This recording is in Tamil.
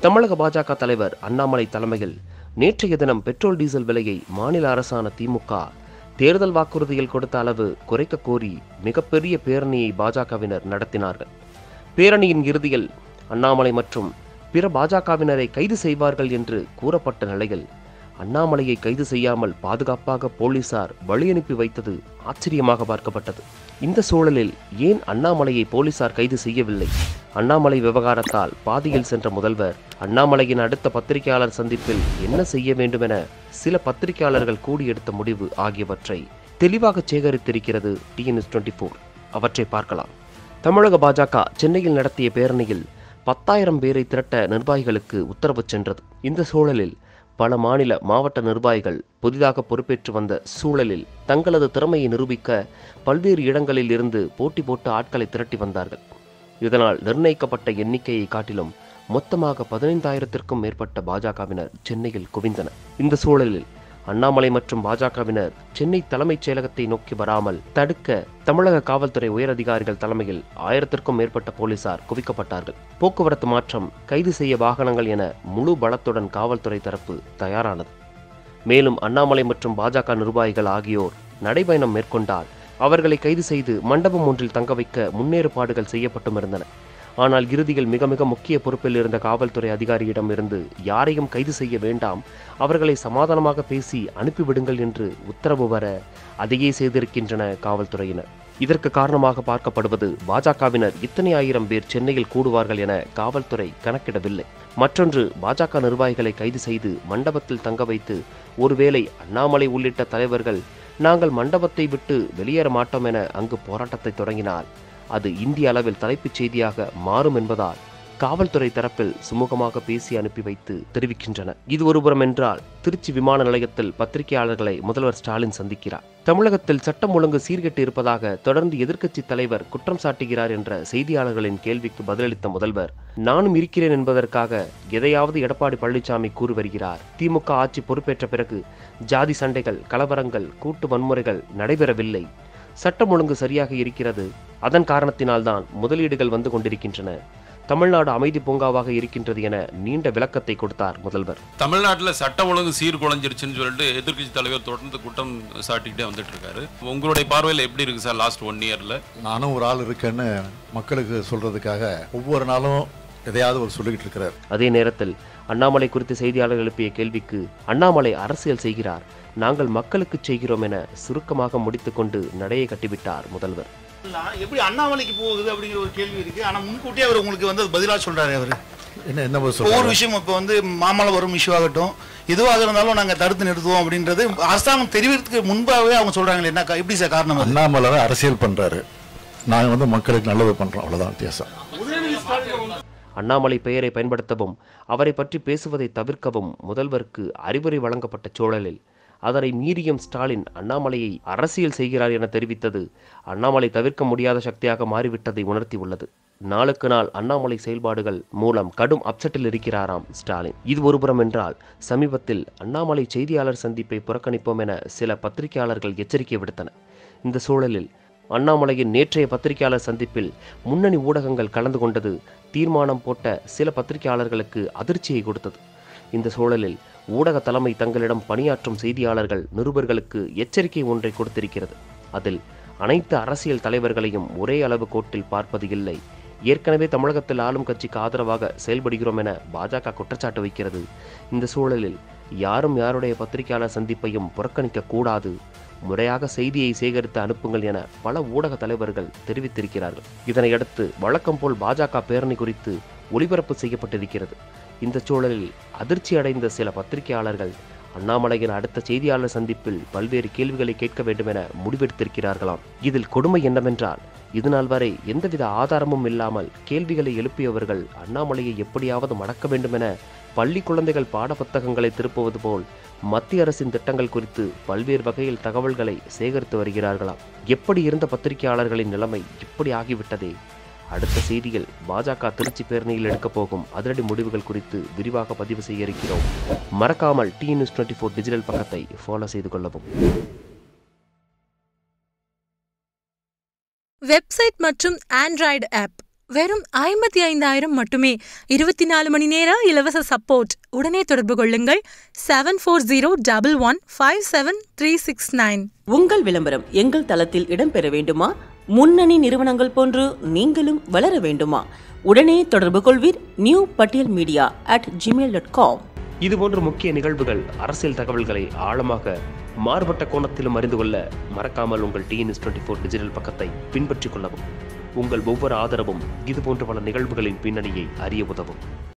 தமிழக பாஜக தலைவர் அண்ணாமலை தலைமையில் நேற்றைய தினம் பெட்ரோல் டீசல் விலையை மாநில அரசான திமுக தேர்தல் வாக்குறுதியில் கொடுத்த அளவு குறைக்க கோரி மிகப்பெரிய பேரணியை பாஜகவினர் நடத்தினார்கள். பேரணியின் இறுதியில் அண்ணாமலை மற்றும் பிற பாஜகவினரை கைது செய்வார்கள் என்று கூறப்பட்ட நிலையில் அண்ணாமலையை கைது செய்யாமல் பாதுகாப்பாக போலீசார் வழியனுப்பி வைத்தது ஆச்சரியமாக பார்க்கப்பட்டது. இந்த சூழலில் ஏன் அண்ணாமலையை போலீசார் கைது செய்யவில்லை? அண்ணாமலை விவகாரத்தால் பாதியில் சென்ற முதல்வர் அண்ணாமலையின் அடுத்த பத்திரிகையாளர் சந்திப்பில் என்ன செய்ய வேண்டும் என சில பத்திரிகையாளர்கள் கூடியெடுத்த முடிவு ஆகியவற்றை தெளிவாக சேகரித்திருக்கிறது டிஎன்எஸ் டுவெண்ட்டி ஃபோர். அவற்றை பார்க்கலாம். தமிழக பாஜக சென்னையில் நடத்திய பேரணியில் பத்தாயிரம் பேரை திரட்ட நிர்வாகிகளுக்கு உத்தரவு சென்றது. இந்த சூழலில் பல மாநில மாவட்ட நிர்வாகிகள் புதிதாக பொறுப்பேற்று வந்த சூழலில் தங்களது திறமையை நிரூபிக்க பல்வேறு இடங்களில் இருந்து போட்டி போட்டு ஆட்களை திரட்டி வந்தார்கள். இதனால் நிர்ணயிக்கப்பட்ட எண்ணிக்கையை காட்டிலும் மொத்தமாக பதினைந்தாயிரத்திற்கும் மேற்பட்ட பாஜகவினர் சென்னையில் குவிந்தனர். இந்த சூழலில் அண்ணாமலை மற்றும் பாஜகவினர் சென்னை தலைமைச் செயலகத்தை நோக்கி வராமல் தடுக்க தமிழக காவல்துறை உயரதிகாரிகள் தலைமையில் ஆயிரத்திற்கும் மேற்பட்ட போலீசார் குவிக்கப்பட்டார்கள். போக்குவரத்து மாற்றம் கைது செய்ய வாகனங்கள் என முழு பலத்துடன் காவல்துறை தரப்பு தயாரானது. மேலும் அண்ணாமலை மற்றும் பாஜக நிர்வாகிகள் ஆகியோர் நடைபயணம் மேற்கொண்டால் அவர்களை கைது செய்து மண்டபம் ஒன்றில் தங்க வைக்க முன்னேற்பாடுகள் செய்யப்பட்டும் இருந்தன ஆனால் இறுதியில் மிக மிக முக்கிய பொறுப்பில் இருந்த காவல்துறை அதிகாரியிடம் இருந்து யாரையும் கைது செய்ய வேண்டாம் அவர்களை சமாதானமாக பேசி அனுப்பிவிடுங்கள் என்று உத்தரவு வர அதையே செய்திருக்கின்றன காவல்துறையினர். இதற்கு காரணமாக பார்க்கப்படுவது பாஜகவினர் இத்தனை ஆயிரம் பேர் சென்னையில் கூடுவார்கள் என காவல்துறை கணக்கிடவில்லை. மற்றொன்று பாஜக நிர்வாகிகளை கைது செய்து மண்டபத்தில் தங்க வைத்து ஒருவேளை அண்ணாமலை உள்ளிட்ட தலைவர்கள் நாங்கள் மண்டபத்தை விட்டு வெளியேற மாட்டோம் என அங்கு போராட்டத்தை தொடங்கினால் அது இந்திய அளவில் தலைப்புச் செய்தியாக மாறும் என்பதால் காவல்துறை தரப்பில் சுமூகமாக பேசி அனுப்பி வைத்து தெரிவிக்கின்றன. இது ஒருபுறம் என்றால் திருச்சி விமான நிலையத்தில் பத்திரிகையாளர்களை முதல்வர் ஸ்டாலின் சந்திக்கிறார். தமிழகத்தில் சட்டம் ஒழுங்கு சீர்கெட்டு இருப்பதாக தொடர்ந்து எதிர்க்கட்சி தலைவர் குற்றம் சாட்டுகிறார் என்ற செய்தியாளர்களின் கேள்விக்கு பதிலளித்த முதல்வர் நானும் இருக்கிறேன் என்பதற்காக எதையாவது எடப்பாடி பழனிசாமி கூறி வருகிறார். திமுக ஆட்சி பொறுப்பேற்ற பிறகு ஜாதி சண்டைகள் கலவரங்கள் கூட்டு வன்முறைகள் நடைபெறவில்லை. சட்டம் ஒழுங்கு சரியாக இருக்கிறது. அதன் காரணத்தினால்தான் முதலீடுகள் வந்து கொண்டிருக்கின்றன. தமிழ்நாடு அமைதி பூங்காவாக இருக்கின்றது என நீண்ட விளக்கத்தை கொடுத்தார் முதல்வர். தமிழ்நாட்டில் சட்ட ஒழுங்கு சீர்குலைஞ்சிருச்சுன்னு சொல்லிட்டு எதிர்க்கட்சி தலைவர் தொடர்ந்து குற்றம் சாட்டிக்கிட்டே வந்துட்டு இருக்காரு உங்களுடைய பார்வையில் எப்படி இருக்கு சார் லாஸ்ட் ஒன் இயர்ல நானும் ஒரு ஆள் இருக்கேன்னு மக்களுக்கு சொல்றதுக்காக ஒவ்வொரு நாளும் எதையாவது ஒரு சொல்லிக்கிட்டு இருக்கிறார். அதே நேரத்தில் அண்ணாமலை குறித்து செய்தியாளர்கள் எழுப்பிய கேள்விக்கு அண்ணாமலை அரசியல் செய்கிறார் நாங்கள் மக்களுக்கு செய்கிறோம் என சுருக்கமாக முடித்துக்கொண்டு நடையை கட்டிவிட்டார் முதல்வர். எல்லாம் எப்படி அண்ணாமலைக்கு போகுது அப்படிங்கிற ஒரு கேள்வி இருக்கு. ஆனா முன்கூட்டியே அவர் உங்களுக்கு வந்து அது பதிலா சொல்றாரு அவரு. என்ன என்ன சொல்றாரு? விஷயம் இப்போ வந்து மாமல்ல வரும் இஷ்யூ ஆகட்டும் எதுவாக இருந்தாலும் நாங்க தடுத்து நிறுத்துவோம் அப்படின்றது அரசாங்கம் தெரிவிக்கிறதுக்கு முன்பாகவே அவங்க சொல்றாங்களே என்ன எப்படி சார் காரணம் அண்ணாமலை அரசியல் பண்றாரு. நாங்க வந்து மக்களுக்கு நல்லது பண்றோம் அவ்வளவுதான் வித்தியாசம். அண்ணாமலை பெயரை பயன்படுத்தவும் அவரை பற்றி பேசுவதை தவிர்க்கவும் முதல்வருக்கு அறிவுரை வழங்கப்பட்ட சூழலில். அதனை மீறியும் ஸ்டாலின் அண்ணாமலையை அரசியல் செய்கிறார் என தெரிவித்தது. அண்ணாமலை தவிர்க்க முடியாத சக்தியாக மாறிவிட்டதை உணர்த்தியுள்ளது. நாளுக்கு நாள் அண்ணாமலை செயல்பாடுகள் மூலம் கடும் அப்செட்டில் இருக்கிறாராம் ஸ்டாலின். இது ஒருபுறம் என்றால் சமீபத்தில் அண்ணாமலை செய்தியாளர் சந்திப்பை புறக்கணிப்போம் என சில பத்திரிகையாளர்கள் எச்சரிக்கை விடுத்தனர். இந்த சூழலில் அண்ணாமலையின் நேற்றைய பத்திரிகையாளர் சந்திப்பில் முன்னணி ஊடகங்கள் கலந்து கொண்டது தீர்மானம் போட்ட சில பத்திரிகையாளர்களுக்கு அதிர்ச்சியை கொடுத்தது. இந்த சூழலில் ஊடக தலைமை தங்களிடம் பணியாற்றும் செய்தியாளர்கள் நிருபர்களுக்கு எச்சரிக்கை ஒன்றை கொடுத்திருக்கிறது. அதில் அனைத்து அரசியல் தலைவர்களையும் ஒரே அளவு கோட்டில் பார்ப்பது இல்லை. ஏற்கனவே தமிழகத்தில் ஆளும் கட்சிக்கு ஆதரவாக செயல்படுகிறோம் என பாஜக குற்றச்சாட்டு வைக்கிறது. இந்த சூழலில் யாரும் யாருடைய பத்திரிகையாளர் சந்திப்பையும் புறக்கணிக்க கூடாது முறையாக செய்தியை சேகரித்து அனுப்புங்கள் என பல ஊடக தலைவர்கள் தெரிவித்திருக்கிறார்கள். இதனையடுத்து வழக்கம் போல் பாஜக பேரணி குறித்து ஒளிபரப்பு செய்யப்பட்டிருக்கிறது. இந்த சூழலில் அதிர்ச்சி அடைந்த சில பத்திரிகையாளர்கள் அண்ணாமலையின் அடுத்த செய்தியாளர் சந்திப்பில் பல்வேறு கேள்விகளை கேட்க வேண்டும் என முடிவெடுத்திருக்கிறார்களாம். இதில் கொடுமை என்னவென்றால் இதுநாள் வரை எந்தவித ஆதாரமும் இல்லாமல் கேள்விகளை எழுப்பியவர்கள் அண்ணாமலையை எப்படியாவது மடக்க வேண்டும் என பள்ளி குழந்தைகள் பாடப்புத்தகங்களை திருப்புவது போல் மத்திய அரசின் திட்டங்கள் குறித்து பல்வேறு வகையில் தகவல்களை சேகரித்து வருகிறார்களாம். எப்படி இருந்த பத்திரிகையாளர்களின் நிலைமை இப்படி ஆகிவிட்டதே? அடுத்த செய்தியில் பாஜக திருச்சி பேரணியில் எடுக்கப் போகும் அதிரடி முடிவுகள் குறித்து விரிவாக பதிவு செய்ய இருக்கிறோம். மறக்காமல் T news twenty four digital பக்கத்தை ஃபாலோ செய்து கொள்ளவும். வெப்சைட் மற்றும் ஆண்ட்ராய்டு ஆப் வெறும் ஐம்பத்தி ஐந்தாயிரம் மட்டுமே. இருபத்தி நாலு மணி நேர இலவச சப்போர்ட் உடனே தொடர்பு கொள்ளுங்கள். Seven four zero double one five seven three six nine உங்கள் விளம்பரம் எங்கள் தளத்தில் இடம்பெற வேண்டுமா? முன்னணி நிறுவனங்கள் போன்று நீங்களும் வளர வேண்டுமா? உடனே தொடர்பு கொள்வீர் நியூ பட்டியல் media at Gmail dot com இதுபோன்ற முக்கிய நிகழ்வுகள் அரசியல் தகவல்களை ஆழமாக மாறுபட்ட கோணத்திலும் அறிந்து கொள்ள மறக்காமல் உங்கள் டிஎன்எஸ் டுவெண்ட்டி ஃபோர் டிஜிட்டல் பக்கத்தை பின்பற்றிக் கொள்ளவும். உங்கள் ஒவ்வொரு ஆதரவும் இதுபோன்ற பல நிகழ்வுகளின் பின்னணியை அறிய உதவும்.